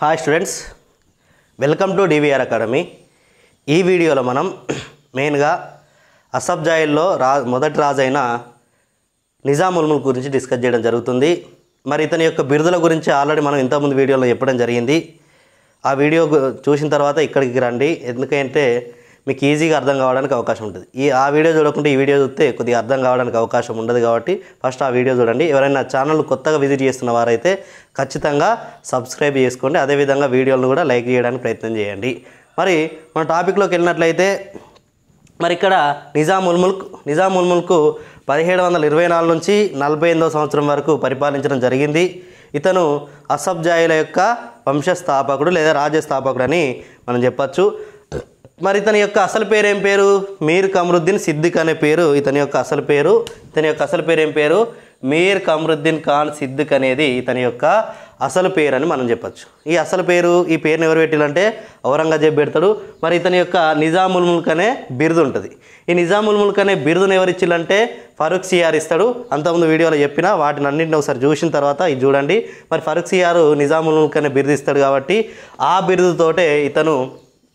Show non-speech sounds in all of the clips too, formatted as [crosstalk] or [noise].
Hi students welcome to DVR academy ఈ వీడియోలో మనం మెయిన్గా అసబ్జాయిల్లో రా మొదటి రాజైన నిజాముల్ముల్ గురించి డిస్కస్ చేయడం జరుగుతుంది. మరి ఇతని యొక్క బిరుదుల గురించి ఆల్రెడీ మనం ఇంతకుముందు వీడియోలో చెప్పడం జరిగింది. ఆ వీడియో గు- చూసిన తర్వాత ఇక్కడికి రండి. ఎందుకంటే మీకు ఈజీగా అర్థం కావడానికి అవకాశం ఉంటుంది. ఈ ఆ వీడియో చూడకుంటే ఈ వీడియో చూస్తే కొద్దిగా అర్థం కావడానికి అవకాశం ఉండదు కాబట్టి ఫస్ట్ ఆ వీడియో చూడండి. ఎవరైనా ఛానల్ కొత్తగా విజిట్ చేస్తున్న వారైతే ఖచ్చితంగా సబ్స్క్రైబ్ చేసుకోండి. అదేవిధంగా వీడియోలను కూడా లైక్ చేయడానికి ప్రయత్నం చేయండి. మరి మన టాపిక్లోకి వెళ్ళినట్లయితే మరి ఇక్కడ నిజాముల్ ముల్క్ నిజాముల్ ముల్క్ పదిహేడు వందల ఇరవై నాలుగు నుంచి నలభై ఎనిమిదో సంవత్సరం వరకు పరిపాలించడం జరిగింది. ఇతను అసబ్జాయిల యొక్క వంశస్థాపకుడు లేదా రాజ్యస్థాపకుడు అని మనం చెప్పచ్చు. మరి ఇతని యొక్క అసలు పేరు ఏం పేరు? మీర్ కమరుద్దీన్ సిద్దిక్ అనే పేరు ఇతని యొక్క అసలు పేరు. ఇతని యొక్క అసలు పేరు ఏం పేరు? మీర్ కమరుద్దీన్ ఖాన్ సిద్దిక్ అనేది ఇతని యొక్క అసలు పేరు అని మనం చెప్పచ్చు. ఈ అసలు పేరు ఈ పేరుని ఎవరు పెట్టాలంటే ఔరంగజేబ్ పెడతాడు. మరి ఇతని యొక్క నిజాముల్ ముల్క్ అనే బిరుదు ఉంటుంది. ఈ నిజాముల్ ముల్క్ అనే బిరుదును ఎవరు ఇచ్చిల్లంటే ఫరూక్ సియార్ ఇస్తాడు. అంతకుముందు వీడియోలో చెప్పిన వాటిని అన్నింటిని ఒకసారి చూసిన తర్వాత ఇది చూడండి. మరి ఫరూక్ సియారు నిజాముల్ ముల్క్ అనే బిరుదు ఇస్తాడు కాబట్టి ఆ బిరుదుతోటే ఇతను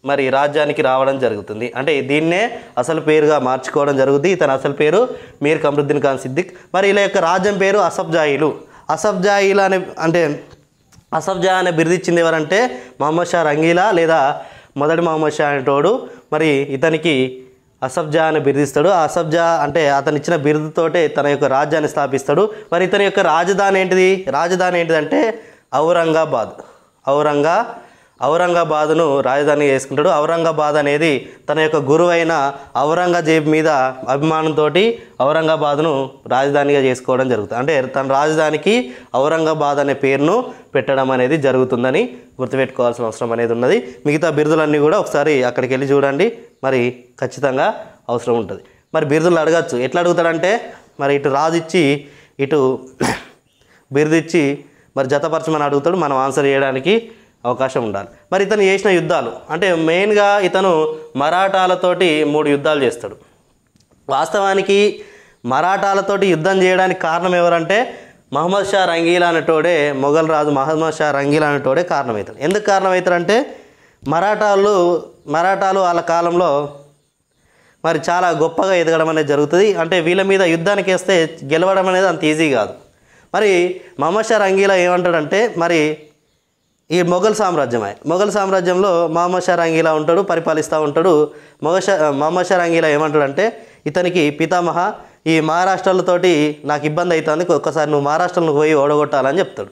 మరి రాజ్యానికి రావడం జరుగుతుంది. అంటే దీన్నే అసలు పేరుగా మార్చుకోవడం జరుగుతుంది ఇతని అసలు పేరు మీర్ కమరుద్దీన్ ఖాన్ సిద్దిక్. మరి ఇలా యొక్క రాజ్యం పేరు అసబ్జాయిలు అసబ్జాయిలు అనే అంటే అసబ్జా అనే బిరుదిచ్చింది ఎవరంటే మహమ్మద్ షా రంగీలా లేదా మొదటి మహమ్మద్ షా అనేటోడు. మరి ఇతనికి అసబ్జా అని బిరుదిస్తాడు ఆ అసబ్జా అంటే అతను ఇచ్చిన బిరుదుతోటే తన యొక్క రాజ్యాన్ని స్థాపిస్తాడు. మరి ఇతని యొక్క రాజధాని ఏంటిది? రాజధాని ఏంటిదంటే ఔరంగాబాద్. ఔరంగా ఔరంగాబాద్ను రాజధాని చేసుకుంటాడు. ఔరంగాబాద్ అనేది తన యొక్క గురువైన ఔరంగజేబ్ మీద అభిమానంతో ఔరంగాబాద్ను రాజధానిగా చేసుకోవడం జరుగుతుంది. అంటే తన రాజధానికి ఔరంగాబాద్ అనే పేరును పెట్టడం అనేది జరుగుతుందని గుర్తుపెట్టుకోవాల్సిన అవసరం అనేది ఉన్నది. మిగతా బిరుదులన్నీ కూడా ఒకసారి అక్కడికి వెళ్ళి చూడండి. మరి ఖచ్చితంగా అవసరం ఉంటుంది. మరి బిరుదులు అడగచ్చు. ఎట్లా అడుగుతాడంటే మరి ఇటు రాజు ఇచ్చి ఇటు [coughs] బిరుదిచ్చి మరి జతపరచమని అడుగుతాడు. మనం ఆన్సర్ చేయడానికి అవకాశం ఉండాలి. మరి ఇతను చేసిన యుద్ధాలు అంటే మెయిన్గా ఇతను మరాఠాలతోటి మూడు యుద్ధాలు చేస్తాడు. వాస్తవానికి మరాఠాలతోటి యుద్ధం చేయడానికి కారణం ఎవరంటే మహమ్మద్ షా రంగీలా అనేటోడే మొఘల్ రాజు మహమ్మద్ షా రంగీలా అనేటోడే కారణమవుతాడు. ఎందుకు కారణమవుతాడంటే మరాఠాలు మరాఠాలు వాళ్ళ కాలంలో మరి చాలా గొప్పగా ఎదగడం అనేది జరుగుతుంది. అంటే వీళ్ళ మీద యుద్ధానికి వేస్తే గెలవడం అనేది అంత ఈజీ కాదు. మరి మహమ్మద్ షా రంగీలా ఏమంటాడంటే మరి ఈ మొఘల్ సామ్రాజ్యమే. మొఘల్ సామ్రాజ్యంలో మహమ్మద్ షా రంగీలా ఉంటాడు పరిపాలిస్తూ ఉంటాడు. మొఘల్ షా మహమ్మద్ షా రంగీలా ఏమంటాడంటే ఇతనికి పితామహ ఈ మహారాష్ట్రాలతోటి నాకు ఇబ్బంది అవుతుంది ఒక్కసారి నువ్వు మహారాష్ట్రలో పోయి ఓడగొట్టాలని చెప్తాడు.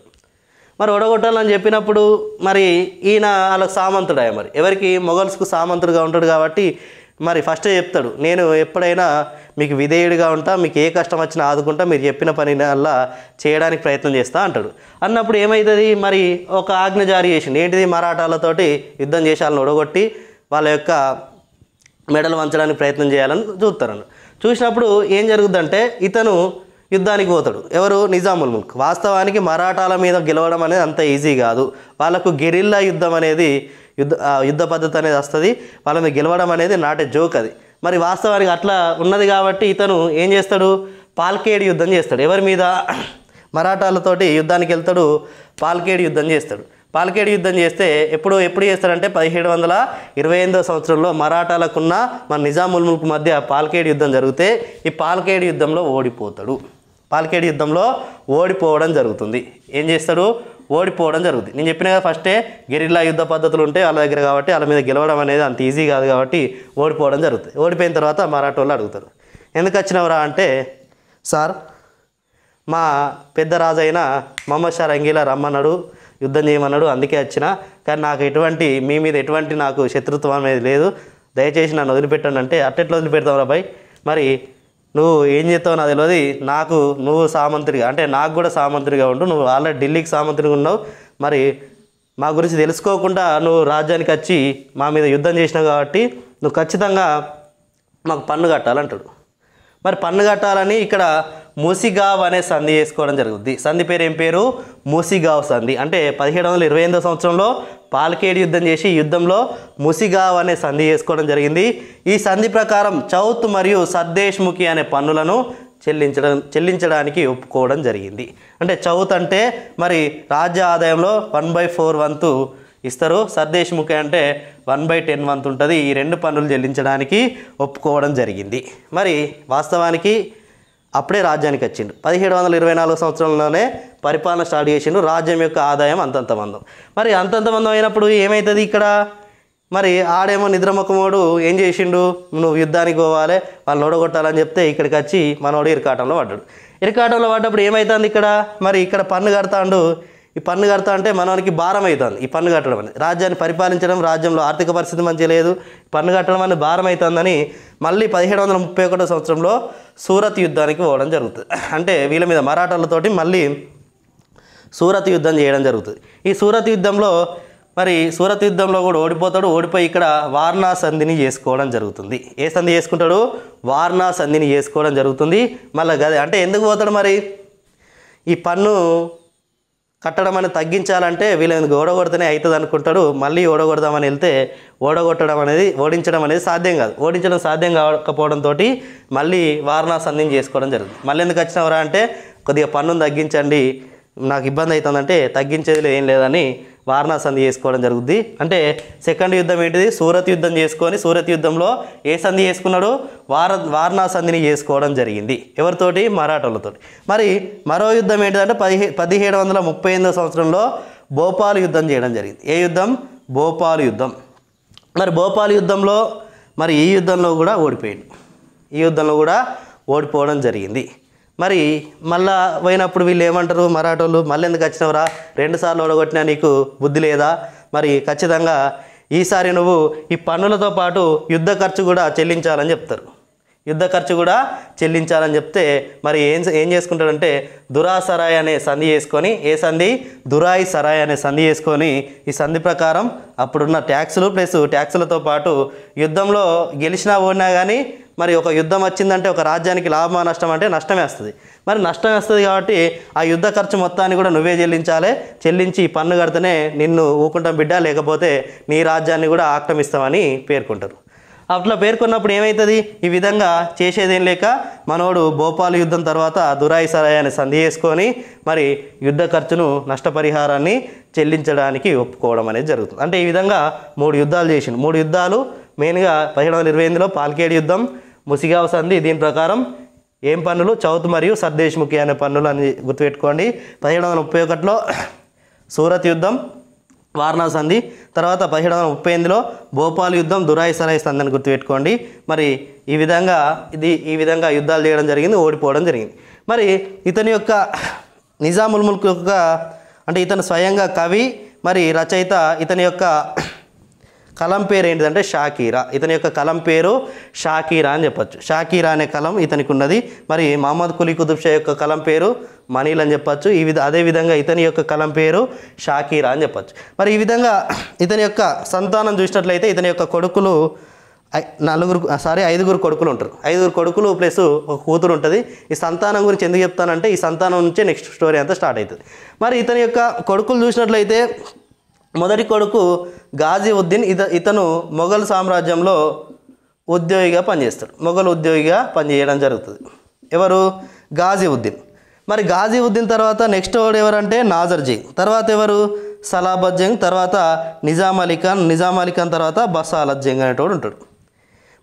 మరి ఓడగొట్టాలని చెప్పినప్పుడు మరి ఈయన వాళ్ళకి సామంతుడాయ మరి. ఎవరికి? మొఘల్స్కు సామంతుడుగా ఉంటాడు కాబట్టి మరి ఫస్ట్ చెప్తాడు నేను ఎప్పుడైనా మీకు విధేయుడిగా ఉంటా మీకు ఏ కష్టం వచ్చినా ఆదుకుంటా మీరు చెప్పిన పని అలా చేయడానికి ప్రయత్నం చేస్తా అంటాడు. అన్నప్పుడు ఏమవుతుంది మరి ఒక ఆజ్ఞ జారీ చేసింది ఏంటిది? మరాఠాలతోటి యుద్ధం చేసి వాళ్ళని ఒడగొట్టి వాళ్ళ యొక్క మెడలు వంచడానికి ప్రయత్నం చేయాలని చూస్తారు చూసినప్పుడు ఏం జరుగుద్దంటే ఇతను యుద్ధానికి పోతాడు. ఎవరు? నిజాముల్ ముల్క్. వాస్తవానికి మరాఠాల మీద గెలవడం అనేది అంత ఈజీ కాదు. వాళ్ళకు గెరిల్లా యుద్ధం అనేది యుద్ధ యుద్ధ పద్ధతి అనేది వస్తుంది. వాళ్ళ మీద గెలవడం అనేది నాటే జోక్ అది. మరి వాస్తవానికి అట్లా ఉన్నది కాబట్టి ఇతను ఏం చేస్తాడు? పాల్కేడి యుద్ధం చేస్తాడు. ఎవరి మీద? మరాఠాలతోటి యుద్ధానికి వెళ్తాడు. పాల్కేడి యుద్ధం చేస్తాడు. పాల్కేడి యుద్ధం చేస్తే ఎప్పుడు ఎప్పుడు చేస్తాడంటే పదిహేడు వందల ఇరవై ఎనిమిదో సంవత్సరంలో మరాఠాలకున్న మన నిజాముల్ ముల్క్ మధ్య పాల్కేడి యుద్ధం జరిగితే ఈ పాల్కేడి యుద్ధంలో ఓడిపోతాడు. పాల్కేడి యుద్ధంలో ఓడిపోవడం జరుగుతుంది. ఏం చేస్తాడు? ఓడిపోవడం జరుగుతుంది నేను చెప్పిన కదా ఫస్టే గెరిల్లా యుద్ధ పద్ధతులు ఉంటే వాళ్ళ దగ్గర కాబట్టి వాళ్ళ మీద గెలవడం అనేది అంత ఈజీ కాదు కాబట్టి ఓడిపోవడం జరుగుతుంది ఓడిపోయిన తర్వాత మరాఠోళ్ళు అడుగుతారు. ఎందుకు వచ్చినవరా అంటే సార్ మా పెద్ద రాజైన మహమ్మద్ షా రంగీలా రమ్మన్నాడు యుద్ధం చేయమన్నాడు అందుకే వచ్చిన. కానీ నాకు ఎటువంటి మీ మీద ఎటువంటి నాకు శత్రుత్వం అనేది లేదు. దయచేసి నన్ను వదిలిపెట్టండి అంటే అట్టెట్లా వదిలిపెడతాం రాబాయ్ మరి నువ్వు ఏం చేస్తావు నాకు తెలియదు నాకు నువ్వు సామంతుడిగా అంటే నాకు కూడా సామంతుడిగా ఉండు. నువ్వు ఆల్రెడీ ఢిల్లీకి సామంతుడిగా ఉన్నావు. మరి మా గురించి తెలుసుకోకుండా నువ్వు రాజ్యానికి వచ్చి మా మీద యుద్ధం చేసినావు కాబట్టి నువ్వు ఖచ్చితంగా మాకు పన్ను కట్టాలంటాడు. మరి పన్ను కట్టాలని ఇక్కడ మూసిగావ్ అనే సంధి చేసుకోవడం జరుగుద్ది సంధి పేరు ఏం పేరు? మూసిగావ్ సంధి. అంటే పదిహేడు వందల ఇరవై ఎనిమిదో సంవత్సరంలో పాల్కేడ్ యుద్ధం చేసి యుద్ధంలో ముసిగావ్ అనే సంధి చేసుకోవడం జరిగింది. ఈ సంధి ప్రకారం చౌత్ మరియు సద్దేశ్ముఖి అనే పన్నులను చెల్లించడం చెల్లించడానికి ఒప్పుకోవడం జరిగింది. అంటే చౌత్ అంటే మరి రాజ్య ఆదాయంలో వన్ బై ఫోర్ వంతు ఇస్తారు. సర్దేశ్ముఖి అంటే వన్ బై టెన్ వంతు ఉంటుంది. ఈ రెండు పన్నులు చెల్లించడానికి ఒప్పుకోవడం జరిగింది. మరి వాస్తవానికి అప్పుడే రాజ్యానికి వచ్చిండు. పదిహేడు వందల ఇరవై నాలుగు సంవత్సరంలోనే పరిపాలన స్టార్ట్ చేసిండు. రాజ్యం యొక్క ఆదాయం అంతంత మందం. మరి అంతంత మందం అయినప్పుడు ఏమవుతుంది ఇక్కడ? మరి ఆడేమో నిద్రముఖమోడు ఏం చేసిండు? నువ్వు యుద్ధానికి పోవాలి వాళ్ళని ఓడగొట్టాలని చెప్తే ఇక్కడికి వచ్చి మనోడు ఇరకాటంలో పడ్డాడు. ఇరకాటంలో పడ్డప్పుడు ఏమవుతుంది ఇక్కడ? మరి ఇక్కడ పన్ను కడతాండు. ఈ పన్ను కడతా అంటే మనవానికి భారం అవుతుంది. ఈ పన్ను కట్టడం అనేది. రాజ్యాన్ని పరిపాలించడం రాజ్యంలో ఆర్థిక పరిస్థితి మంచి లేదు. పన్ను కట్టడం అనేది భారం అవుతుందని మళ్ళీ పదిహేడు వందల ముప్పై ఒకటో సంవత్సరంలో సూరత్ యుద్ధానికి పోవడం జరుగుతుంది. అంటే వీళ్ళ మీద మరాఠాలతోటి మళ్ళీ సూరత్ యుద్ధం చేయడం జరుగుతుంది. ఈ సూరత్ యుద్ధంలో మరి సూరత్ యుద్ధంలో కూడా ఓడిపోతాడు. ఓడిపోయి ఇక్కడ వార్నా సంధిని చేసుకోవడం జరుగుతుంది. ఏ సంధి చేసుకుంటాడు? వార్నా సంధిని చేసుకోవడం జరుగుతుంది. మళ్ళీ గదే అంటే ఎందుకు పోతాడు మరి? ఈ పన్ను కట్టడం అనేది తగ్గించాలంటే వీళ్ళని ఓడగొడితేనే అవుతుంది అనుకుంటాడు మళ్ళీ ఓడగొడదామని వెళ్తే ఓడగొట్టడం అనేది ఓడించడం అనేది సాధ్యం కాదు. ఓడించడం సాధ్యం కాకపోవడంతో మళ్ళీ వారణా చేసుకోవడం జరుగుతుంది. మళ్ళీ ఎందుకు వచ్చినవరా అంటే కొద్దిగా పన్నును తగ్గించండి నాకు ఇబ్బంది అవుతుందంటే తగ్గించేది ఏం లేదని వారణా సంధి చేసుకోవడం జరుగుద్ది. అంటే సెకండ్ యుద్ధం ఏంటిది? సూరత్ యుద్ధం చేసుకొని సూరత్ యుద్ధంలో ఏ సంధి చేసుకున్నాడు? వార వారణా సంధిని చేసుకోవడం జరిగింది. ఎవరితోటి? మరాఠాలతోటి మరి మరో యుద్ధం ఏంటిదంటే పదిహే పదిహేడు వందల ముప్పై ఎనిమిదో సంవత్సరంలో భోపాల్ యుద్ధం చేయడం జరిగింది. ఏ యుద్ధం? భోపాల్ యుద్ధం. మరి భోపాల్ యుద్ధంలో మరి ఈ యుద్ధంలో కూడా ఓడిపోయింది ఈ యుద్ధంలో కూడా ఓడిపోవడం జరిగింది. మరి మళ్ళా పోయినప్పుడు వీళ్ళు ఏమంటారు? మరాఠోళ్ళు మళ్ళీ ఎందుకు వచ్చినవరా రెండుసార్లు ఓడగొట్టినా నీకు బుద్ధి లేదా? మరి ఖచ్చితంగా ఈసారి నువ్వు ఈ పన్నులతో పాటు యుద్ధ ఖర్చు కూడా చెల్లించాలని చెప్తారు. యుద్ధ ఖర్చు కూడా చెల్లించాలని చెప్తే మరి ఏం ఏం చేసుకుంటాడంటే దురాసరాయ్ అనే సంధి చేసుకొని ఏ సంధి? దురాయి సరాయ్ అనే సంధి చేసుకొని ఈ సంధి ప్రకారం అప్పుడున్న ట్యాక్సులు ప్లస్ ట్యాక్సులతో పాటు యుద్ధంలో గెలిచినా ఓడినా కానీ మరి ఒక యుద్ధం వచ్చిందంటే ఒక రాజ్యానికి లాభమా నష్టం అంటే నష్టమే వస్తుంది. మరి నష్టం వస్తుంది కాబట్టి ఆ యుద్ధ ఖర్చు మొత్తాన్ని కూడా నువ్వే చెల్లించాలి. చెల్లించి పన్ను కడితేనే నిన్ను ఊకుంటాం బిడ్డ లేకపోతే నీ రాజ్యాన్ని కూడా ఆక్రమిస్తామని పేర్కొంటారు. అట్లా పేర్కొన్నప్పుడు ఏమవుతుంది ఈ విధంగా చేసేదేం లేక మనోడు భోపాల్ యుద్ధం తర్వాత దురాయి సంధి చేసుకొని మరి యుద్ధ ఖర్చును నష్టపరిహారాన్ని చెల్లించడానికి ఒప్పుకోవడం అనేది జరుగుతుంది. అంటే ఈ విధంగా మూడు యుద్ధాలు చేసిండు. మూడు యుద్ధాలు మెయిన్గా పదిహేడు వందల ఇరవై ఎనిమిదిలో పాల్కేడు యుద్ధం ముసిగావ్ సంధి దీని ప్రకారం ఏం పన్నులు? చౌత్ మరియు సర్దేశ్ముఖి అనే పన్నులు అని గుర్తుపెట్టుకోండి. పదిహేడు వందల ముప్పై ఒకటిలో [clears throat] సూరత్ యుద్ధం వారణా సంధి తర్వాత పదిహేడు వందల ముప్పై ఎనిమిదిలో భోపాల్ యుద్ధం దురాయి సరాయి సంధి అని గుర్తుపెట్టుకోండి. మరి ఈ విధంగా ఇది ఈ విధంగా యుద్ధాలు చేయడం జరిగింది ఓడిపోవడం జరిగింది. మరి ఇతని యొక్క నిజాముల్ ముల్క్ యొక్క అంటే ఇతను స్వయంగా కవి మరి రచయిత ఇతని యొక్క కలం పేరు ఏంటిదంటే షాకీరా. ఇతని యొక్క కలం పేరు షాకీరా అని చెప్పచ్చు. షాకీరా అనే కలం ఇతనికి ఉన్నది. మరి మహమ్మద్ కులీ కుతుబ్ షా యొక్క కలం పేరు మనీల్ అని చెప్పొచ్చు. ఈ విధ అదే విధంగా ఇతని యొక్క కలం పేరు షాకీరా అని చెప్పచ్చు. మరి ఈ విధంగా ఇతని యొక్క సంతానం చూసినట్లయితే ఇతని యొక్క కొడుకులు నలుగురు సారీ ఐదుగురు కొడుకులు ఉంటారు. ఐదుగురు కొడుకులు ప్లస్ ఒక కూతురు ఉంటుంది. ఈ సంతానం గురించి ఎందుకు చెప్తానంటే ఈ సంతానం నుంచే నెక్స్ట్ స్టోరీ అంతా స్టార్ట్ అవుతుంది మరి ఇతని యొక్క కొడుకులు చూసినట్లయితే మొదటి కొడుకు గాజీ ఉద్దీన్ ఇత ఇతను మొఘల్ సామ్రాజ్యంలో ఉద్యోగిగా పనిచేస్తాడు. మొఘల్ ఉద్యోగిగా పనిచేయడం జరుగుతుంది. ఎవరు? గాజీ ఉద్దీన్ మరి గాజీ ఉద్దీన్ తర్వాత నెక్స్ట్ వాడు ఎవరంటే నాజర్ జంగ్ తర్వాత ఎవరు? సలాబత్ జంగ్ తర్వాత నిజాం అలీ ఖాన్ నిజాం అలీ ఖాన్ తర్వాత బసాలత్ జంగ్ అనేటోడు ఉంటాడు.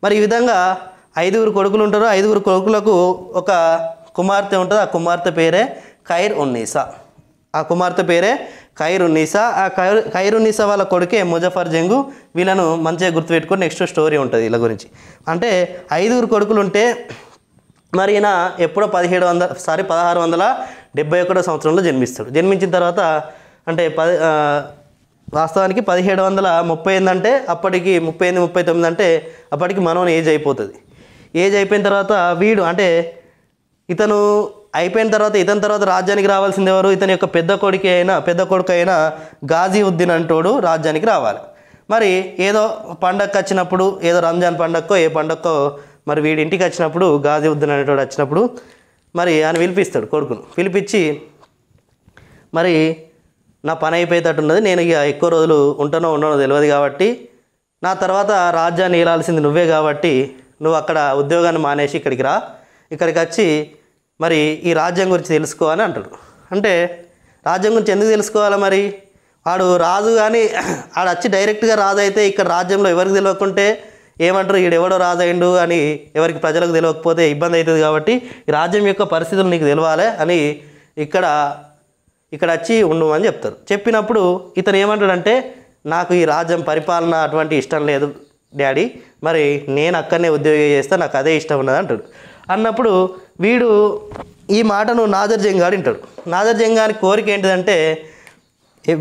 మరి ఈ విధంగా ఐదుగురు కొడుకులు ఉంటారు. ఐదుగురు కొడుకులకు ఒక కుమార్తె ఉంటుంది. ఆ కుమార్తె పేరే ఖైర్ ఉన్నీసా. ఆ కుమార్తె పేరే ఖైర్ ఆ ఖైరు ఖైర్ వాళ్ళ కొడుకే ముజఫర్ జంగు వీళ్ళను మంచిగా గుర్తుపెట్టుకొని నెక్స్ట్ స్టోరీ ఉంటుంది వీళ్ళ గురించి. అంటే ఐదుగురు కొడుకులు ఉంటే మరి ఈయన ఎప్పుడో పదిహేడు వందల సారీ పదహారు వందల డెబ్బై ఒకటో సంవత్సరంలో జన్మిస్తాడు. జన్మించిన తర్వాత అంటే పది వాస్తవానికి పదిహేడు వందల ముప్పై ఎనిమిది అంటే అప్పటికి ముప్పై ఎనిమిది ముప్పై తొమ్మిది అంటే అప్పటికి మనోని ఏజ్ అయిపోతుంది. ఏజ్ అయిపోయిన తర్వాత వీడు అంటే ఇతను అయిపోయిన తర్వాత ఇతని తర్వాత రాజ్యానికి రావాల్సింది ఎవరు? ఇతని యొక్క పెద్ద కొడుకు అయినా పెద్ద కొడుకు అయినా గాజీ ఉద్దీన్ అంటోడు రాజ్యానికి రావాలి. మరి ఏదో పండగ వచ్చినప్పుడు ఏదో రంజాన్ పండగకో ఏ పండగకో మరి వీడి ఇంటికి వచ్చినప్పుడు గాజీ ఉద్దీన్ అనేటోడు వచ్చినప్పుడు మరి ఆయన పిలిపిస్తాడు కొడుకును. పిలిపించి మరి నా పని అయిపోయేటట్టున్నది నేను ఇక ఎక్కువ రోజులు ఉంటానో ఉండనో తెలియదు కాబట్టి నా తర్వాత రాజ్యాన్ని ఏలాల్సింది నువ్వే కాబట్టి నువ్వు అక్కడ ఉద్యోగాన్ని మానేసి ఇక్కడికి రా. ఇక్కడికి వచ్చి మరి ఈ రాజ్యం గురించి తెలుసుకో అని అంటాడు అంటే రాజ్యం గురించి ఎందుకు తెలుసుకోవాలి మరి? వాడు రాజు కానీ ఆడు [clears throat] వచ్చి డైరెక్ట్గా రాజు అయితే ఇక్కడ రాజ్యంలో ఎవరికి తెలియకుంటే ఏమంటారు? ఈడెవడో రాజు అయిండు అని ఎవరికి ప్రజలకు తెలియకపోతే ఇబ్బంది అవుతుంది కాబట్టి ఈ రాజ్యం యొక్క పరిస్థితులు నీకు తెలవాలి అని ఇక్కడ ఇక్కడ వచ్చి ఉండు అని చెప్తారు. చెప్పినప్పుడు ఇతను ఏమంటాడంటే నాకు ఈ రాజ్యం పరిపాలన అటువంటి ఇష్టం లేదు డాడీ. మరి నేను అక్కడనే ఉద్యోగం చేస్తే నాకు అదే ఇష్టం ఉన్నది అంటాడు. అన్నప్పుడు వీడు ఈ మాటను నాజర్ జంగాడు వింటాడు. నాజర్ జంగాని కోరిక ఏంటిదంటే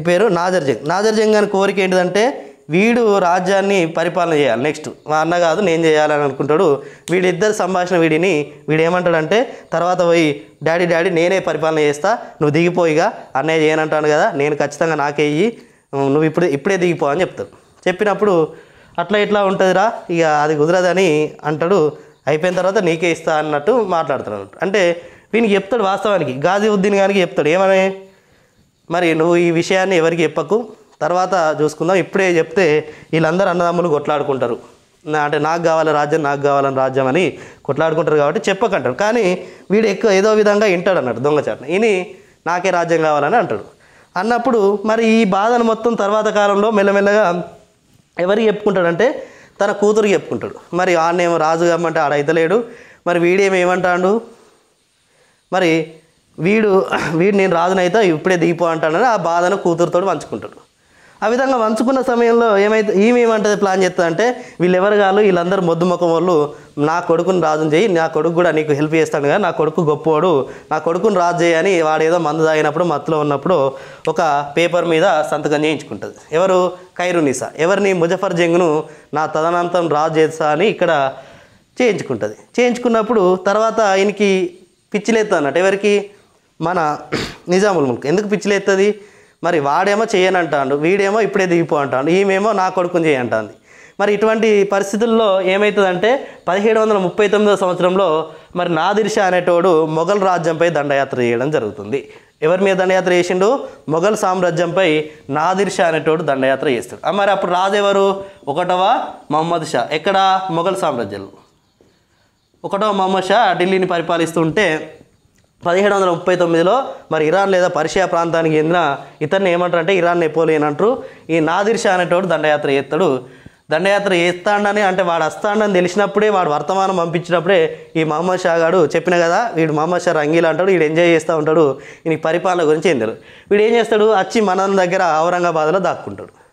పేరు? నాజర్ జంగ్. నాజర్ జంగ్ అని కోరిక ఏంటిదంటే వీడు రాజ్యాన్ని పరిపాలన చేయాలి. నెక్స్ట్ మా అన్న కాదు నేను చేయాలని అనుకుంటాడు. వీడిద్దరు సంభాషణ వీడిని వీడు ఏమంటాడంటే తర్వాత పోయి డాడీ డాడీ నేనే పరిపాలన చేస్తా. నువ్వు దిగిపోయిగా. అన్నయ్య చేయనంటాను కదా. నేను ఖచ్చితంగా నాకే ఇయ్యి. నువ్వు ఇప్పుడే ఇప్పుడే దిగిపో అని చెప్తాడు. చెప్పినప్పుడు అట్లా ఇట్లా ఉంటుందిరా. ఇక అది కుదరదని అంటాడు. అయిపోయిన తర్వాత నీకే ఇస్తా అన్నట్టు మాట్లాడుతున్నాడు అంటే వీనికి చెప్తాడు వాస్తవానికి. గాజీ ఉద్దీన్ గారికి చెప్తాడు. ఏమని? మరి నువ్వు ఈ విషయాన్ని ఎవరికి చెప్పకు? తర్వాత చూసుకుందాం. ఇప్పుడే చెప్తే వీళ్ళందరూ అన్నదమ్ములు కొట్లాడుకుంటారు. అంటే నాకు కావాలి రాజ్యం నాకు కావాలని రాజ్యం అని కొట్లాడుకుంటారు కాబట్టి చెప్పకంటాడు కానీ వీడు ఎక్కువ ఏదో విధంగా వింటాడు అన్నాడు దొంగచాటున ఇని నాకే రాజ్యం కావాలని అంటాడు. అన్నప్పుడు మరి ఈ బాధను మొత్తం తర్వాత కాలంలో మెల్లమెల్లగా ఎవరికి చెప్పుకుంటాడంటే తన కూతురు చెప్పుకుంటాడు. మరి ఆడనేమో రాజు కమ్మంటే ఆడైతలేడు మరి వీడేమేమంటాడు మరి వీడు వీడు నేను రాజునైతే ఇప్పుడే దిగిపో అంటాడని ఆ బాధను కూతురుతో పంచుకుంటాడు. ఆ విధంగా వంచుకున్న సమయంలో ఏమైతే ఈమె ఏమంటుంది ప్లాన్ చేస్తుందంటే వీళ్ళు ఎవరు కాదు వీళ్ళందరూ మొద్దు ముఖం వాళ్ళు నా కొడుకుని రాజుని చేయి నా కొడుకు కూడా నీకు హెల్ప్ చేస్తాడు కదా నా కొడుకు గొప్పవాడు నా కొడుకుని రాజు చేయని వాడు ఏదో మందు తాగినప్పుడు మత్తులో ఉన్నప్పుడు ఒక పేపర్ మీద సంతకం చేయించుకుంటుంది. ఎవరు? ఖైరునిసా ఎవరిని? ముజఫర్ జంగ్ను నా తదనంతం రాజు చేస్తా అని ఇక్కడ చేయించుకుంటుంది. చేయించుకున్నప్పుడు తర్వాత ఆయనకి పిచ్చిలేస్తా అన్నట్టు. ఎవరికి? మన నిజాముల్ ముల్క్. ఎందుకు పిచ్చిలేస్తుంది మరి వాడేమో చేయనంటాడు వీడేమో ఇప్పుడే దిగిపో అంటాడు ఈమెమో నా కొడుకుని చేయంటాంది మరి ఇటువంటి పరిస్థితుల్లో ఏమవుతుందంటే పదిహేడు వందల ముప్పై తొమ్మిదో సంవత్సరంలో మరి నాదిర్ షా అనేటోడు మొఘల్ రాజ్యంపై దండయాత్ర చేయడం జరుగుతుంది. ఎవరి మీద దండయాత్ర చేసిండు? మొఘల్ సామ్రాజ్యంపై నాదిర్ షా అనేటోడు దండయాత్ర చేస్తాడు. మరి అప్పుడు రాజు ఎవరు? ఒకటవ మహమ్మద్ షా. ఎక్కడ? మొఘల్ సామ్రాజ్యంలో. ఒకటవ మహమ్మద్ షా ఢిల్లీని పరిపాలిస్తుంటే పదిహేడు వందల ముప్పై తొమ్మిదిలో మరి ఇరాన్ లేదా పర్షియా ప్రాంతానికి చెందిన ఇతన్ని ఏమంటారంటే ఇరాన్ నెపోలియన్ అంటారు. ఈ నాదిర్ షా అనేటోడు దండయాత్ర చేస్తాడు. దండయాత్ర చేస్తాడని అంటే వాడు వస్తాడని తెలిసినప్పుడే వాడు వర్తమానం పంపించినప్పుడే ఈ మహమ్మద్ షా గాడు చెప్పిన కదా వీడు మహమ్మద్ షా రంగీలు అంటాడు వీడు ఎంజాయ్ చేస్తూ ఉంటాడు. ఈయన పరిపాలన గురించి ఏం తెలియదు. వీడు ఏం చేస్తాడు? వచ్చి మన దగ్గర ఔరంగాబాద్లో దాక్కుంటాడు.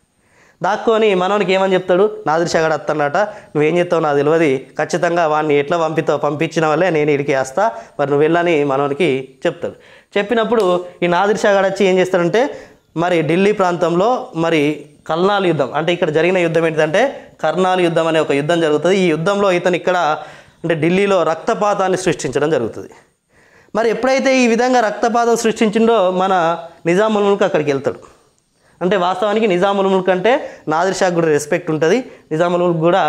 దాక్కొని మనవనికి ఏమని చెప్తాడు? నాదిర్ షాగడ్ వస్తాడట నువ్వేం చెప్తావు నాకు తెలియదు ఖచ్చితంగా వాడిని ఎట్లా పంపితో పంపించిన వల్లే నేను ఇడికి వేస్తా. మరి నువ్వు వెళ్ళని మనవనికి చెప్తాడు. చెప్పినప్పుడు ఈ నాదిర్ వచ్చి ఏం చేస్తాడంటే మరి ఢిల్లీ ప్రాంతంలో మరి కల్నాల్ యుద్ధం అంటే ఇక్కడ జరిగిన యుద్ధం ఏంటంటే కర్నాల్ యుద్ధం అనే ఒక యుద్ధం జరుగుతుంది. ఈ యుద్ధంలో ఇతను ఇక్కడ అంటే ఢిల్లీలో రక్తపాతాన్ని సృష్టించడం జరుగుతుంది. మరి ఎప్పుడైతే ఈ విధంగా రక్తపాతం సృష్టించిండో మన నిజాముల్ ముల్క్ అక్కడికి వెళ్తాడు. అంటే వాస్తవానికి నిజాముల్ ముల్క్ అంటే నాదిర్ షాకు కూడా రెస్పెక్ట్ ఉంటుంది. నిజాముల్ ముల్క్ కూడా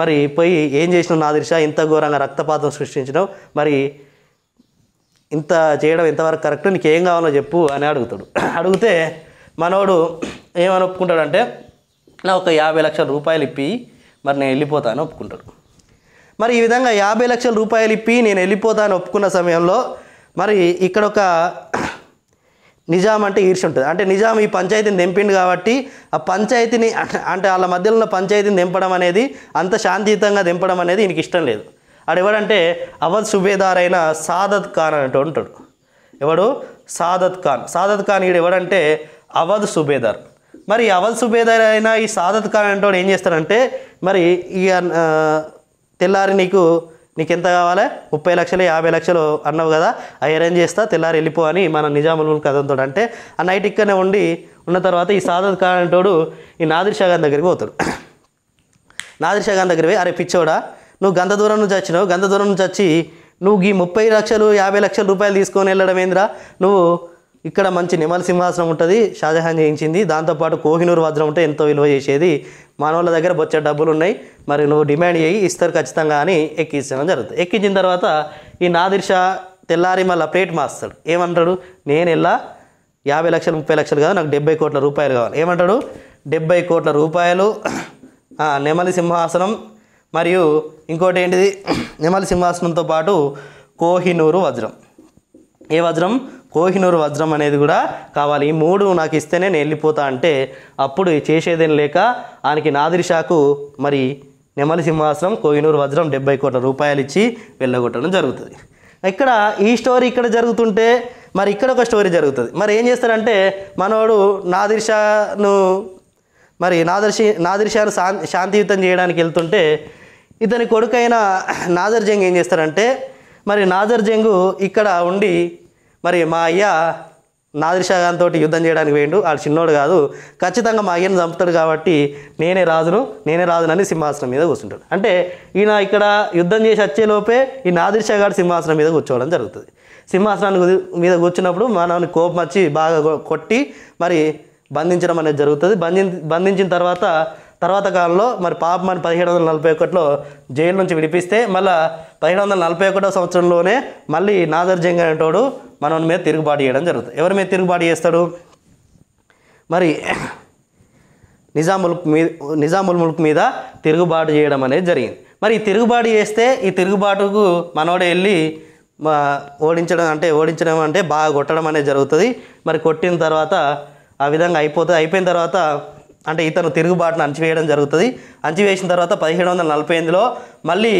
మరి పోయి ఏం చేసినావు నాదిర్ షా? ఇంత ఘోరంగా రక్తపాతం సృష్టించడం మరి ఇంత చేయడం ఎంతవరకు కరెక్ట్ నీకు ఏం కావాలో చెప్పు అని అడుగుతాడు. [clears throat] అడిగితే మనోడు ఏమని ఒప్పుకుంటాడంటే నా ఒక యాభై లక్షల రూపాయలు ఇప్పి మరి నేను వెళ్ళిపోతాను ఒప్పుకుంటాడు. మరి ఈ విధంగా యాభై లక్షల రూపాయలు ఇప్పి నేను వెళ్ళిపోతాను ఒప్పుకున్న సమయంలో మరి ఇక్కడ ఒక నిజాం అంటే ఈర్ష ఉంటుంది. అంటే నిజాం ఈ పంచాయతీని దింపిండు కాబట్టి ఆ పంచాయతీని అంటే వాళ్ళ మధ్యలో ఉన్న పంచాయతీని దింపడం అనేది అంత శాంతియుతంగా దింపడం అనేది ఈయనకి ఇష్టం లేదు. ఆడెవడంటే అవధ్ సుబేదార్ అయిన సాదత్ ఖాన్ అనేటోడు ఉంటాడు. ఎవడు? సాదత్ ఖాన్. సాదత్ ఖాన్ ఈడు ఎవడంటే అవధ్ సుబేదార్. మరి అవధ్ సుబేదార్ అయిన ఈ సాదత్ ఖాన్ అనేటోడు ఏం చేస్తాడంటే మరి ఇక తెల్లారి నీకు నీకు ఎంత కావాలి? ముప్పై లక్షలు యాభై లక్షలు అన్నావు కదా అవి అరేంజ్ చేస్తా తెల్లారి వెళ్ళిపో అని మన నిజాముల్ కథంతో అంటే ఆ నైట్ ఇక్కడనే ఉండి ఉన్న తర్వాత ఈ సాదత్ ఖాన్ అంటోడు ఈ నాదిర్ షా గారి దగ్గరికి పోతాడు. [clears throat] నాదిర్ షా గారి దగ్గర పోయి అరే పిచ్చోడా నువ్వు గంత దూరం నుంచి వచ్చినావు గంత దూరం నుంచి వచ్చి నువ్వు ఈ ముప్పై లక్షలు యాభై లక్షల రూపాయలు తీసుకొని వెళ్ళడం ఏంద్రా? నువ్వు ఇక్కడ మంచి నిమల సింహాసనం ఉంటుంది షాజహాన్ చేయించింది దాంతోపాటు కోహినూర్ వజ్రం ఉంటే ఎంతో విలువ చేసేది. మానవుల దగ్గర బొచ్చే డబ్బులు ఉన్నాయి మరి నువ్వు డిమాండ్ చేయి ఇస్తారు ఖచ్చితంగా అని ఎక్కించడం జరుగుతుంది. ఎక్కించిన తర్వాత ఈ నాదిర్ షా తెల్లారి మళ్ళీ ప్లేట్ మాస్తాడు ఏమంటాడు? నేను ఇలా యాభై లక్షలు ముప్పై లక్షలు కాదు నాకు డెబ్బై కోట్ల రూపాయలు కావాలి. ఏమంటాడు? డెబ్బై కోట్ల రూపాయలు నెమలి సింహాసనం మరియు ఇంకోటి ఏంటిది? నెమలి సింహాసనంతో పాటు కోహినూరు వజ్రం. ఏ వజ్రం? కోహినూరు వజ్రం అనేది కూడా కావాలి. ఈ మూడు నాకు ఇస్తేనే నేను వెళ్ళిపోతా అంటే అప్పుడు చేసేదేం లేక ఆయనకి నాదిరి షాకు మరి నెమలి సింహాసనం కోహినూరు వజ్రం డెబ్బై కోట్ల రూపాయలు ఇచ్చి వెళ్ళగొట్టడం జరుగుతుంది. ఇక్కడ ఈ స్టోరీ ఇక్కడ జరుగుతుంటే మరి ఇక్కడ ఒక స్టోరీ జరుగుతుంది. మరి ఏం చేస్తారంటే మనోడు నాదిర్ షాను మరి నాదర్శి నాదిర్ షాను శాంతియుతం చేయడానికి వెళ్తుంటే ఇతని కొడుకైన నాదర్ జంగ్ ఏం చేస్తారంటే మరి నాజర్ జంగు ఇక్కడ ఉండి మరి మా అయ్య నాదిర్ తోటి యుద్ధం చేయడానికి వేయండు ఆడు చిన్నోడు కాదు. ఖచ్చితంగా మా అయ్యను చంపుతాడు కాబట్టి నేనే రాజును నేనే రాజునని సింహాసనం మీద కూర్చుంటాడు. అంటే ఈయన ఇక్కడ యుద్ధం చేసి వచ్చేలోపే ఈ నాదిర్ సింహాసనం మీద కూర్చోవడం జరుగుతుంది. సింహాసనాన్ని మీద కూర్చున్నప్పుడు మనల్ని కోపం వచ్చి బాగా కొ- కొట్టి మరి బంధించడం అనేది జరుగుతుంది. బంధి బంధించిన తర్వాత తర్వాత కాలంలో మరి పాపం మరి పదిహేడు వందల నలభై ఒకటిలో జైలు నుంచి విడిపిస్తే మళ్ళీ పదిహేడు వందల నలభై ఒకటో సంవత్సరంలోనే మళ్ళీ నాదర్ జంగ్ అనేటోడు మన మీద తిరుగుబాటు చేయడం జరుగుతుంది. ఎవరి మీద తిరుగుబాటు చేస్తాడు? మరి నిజాముల్ మీద నిజాముల్ ముల్క్ మీద తిరుగుబాటు చేయడం అనేది జరిగింది. మరి ఈ తిరుగుబాటు చేస్తే ఈ తిరుగుబాటుకు మనోడు వెళ్ళి మా ఓడించడం అంటే ఓడించడం అంటే బాగా కొట్టడం అనేది జరుగుతుంది. మరి కొట్టిన తర్వాత ఆ విధంగా అయిపోతుంది. అయిపోయిన తర్వాత అంటే ఇతను తిరుగుబాటును అణచివేయడం జరుగుతుంది. అణచివేసిన తర్వాత పదిహేడు వందల నలభై ఎనిమిదిలో మళ్ళీ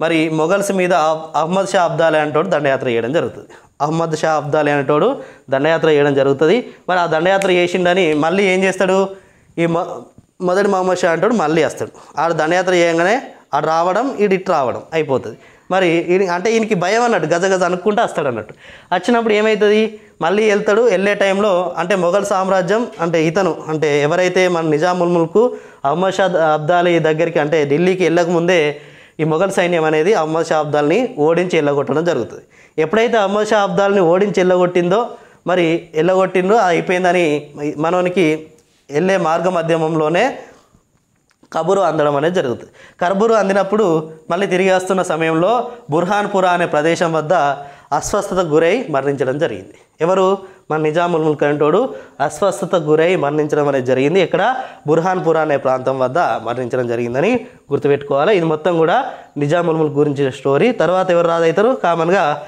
మరి మొఘల్స్ మీద అహ్మద్ షా అబ్దాలి అనేటోడు దండయాత్ర చేయడం జరుగుతుంది. అహ్మద్ షా అబ్దాలి అనేటోడు దండయాత్ర చేయడం జరుగుతుంది. మరి ఆ దండయాత్ర చేసిండని మళ్ళీ ఏం చేస్తాడు? ఈ మొదటి మహమ్మద్ షా అంటాడు మళ్ళీ వస్తాడు. ఆడు దండయాత్ర చేయగానే ఆడు రావడం ఈడు ఇటు రావడం అయిపోతుంది. మరి అంటే ఈయనకి భయం అన్నట్టు గజ గజ అనుకుంటూ వస్తాడు అన్నట్టు. వచ్చినప్పుడు ఏమవుతుంది మళ్ళీ వెళ్తాడు వెళ్ళే టైంలో అంటే మొఘల్ సామ్రాజ్యం అంటే ఇతను అంటే ఎవరైతే మన నిజాముల్ ముల్కు అహ్మద్ షా అబ్దాలి దగ్గరికి అంటే ఢిల్లీకి వెళ్ళకముందే ఈ మొఘల్ సైన్యం అనేది అహ్మద్ షా అబ్దాల్ని ఓడించి వెళ్ళగొట్టడం జరుగుతుంది. ఎప్పుడైతే అహ్మద్ షా అబ్దాల్ని ఓడించి వెళ్ళగొట్టిందో మరి వెళ్ళగొట్టిందో అయిపోయిందని మనోనికి వెళ్ళే మార్గ మధ్యమంలోనే కబురు అందడం అనేది జరుగుతుంది. కబురు అందినప్పుడు మళ్ళీ తిరిగి వస్తున్న సమయంలో బుర్హాన్పురా అనే ప్రదేశం వద్ద అస్వస్థతకు గురై మరణించడం జరిగింది. ఎవరు? మన నిజాముల్ ముల్క్ అంటోడు అస్వస్థతకు గురై మరణించడం అనేది జరిగింది. ఇక్కడ బుర్హాన్పురా అనే ప్రాంతం వద్ద మరణించడం జరిగిందని గుర్తుపెట్టుకోవాలి. ఇది మొత్తం కూడా నిజాముల్ ముల్క్ గురించిన స్టోరీ. తర్వాత ఎవరు రాదవుతారు కామన్గా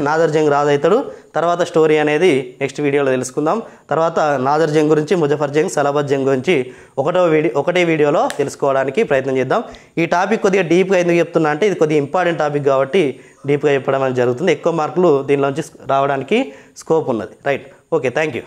నాదర్జంగ్ రాజు అవుతాడు తర్వాత స్టోరీ అనేది నెక్స్ట్ వీడియోలో తెలుసుకుందాం. తర్వాత నాజర్ జంగ్ గురించి ముజఫర్ జంగ్ సలాబత్ జంగ్ గురించి ఒకటో వీడియో ఒకటే వీడియోలో తెలుసుకోవడానికి ప్రయత్నం చేద్దాం. ఈ టాపిక్ కొద్దిగా డీప్గా ఎందుకు చెప్తున్నా అంటే ఇది కొద్దిగా ఇంపార్టెంట్ టాపిక్ కాబట్టి డీప్గా చెప్పడం అనేది జరుగుతుంది. ఎక్కువ మార్కులు దీనిలోంచి రావడానికి స్కోప్ ఉన్నది. రైట్. Okay thank you